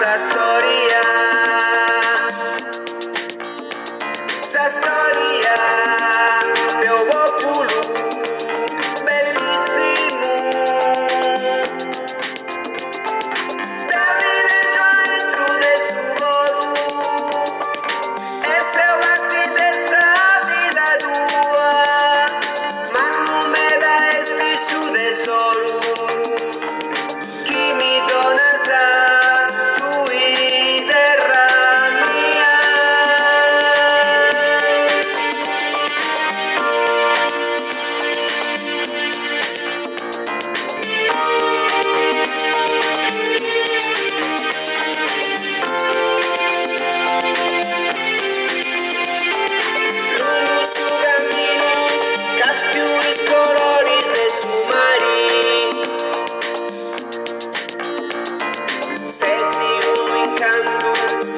esa historia.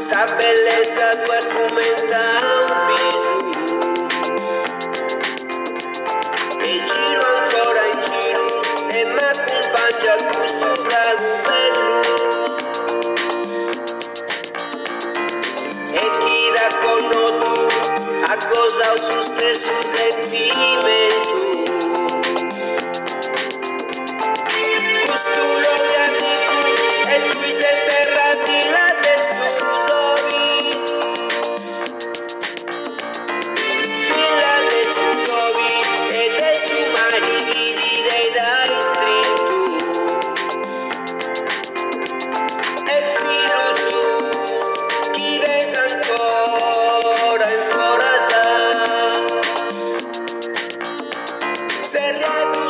Esa belleza tu argumenta un viso E giro ancora in giro e mi accompagna questo drago bello E chi da con a cosa su stesso sentimento There's.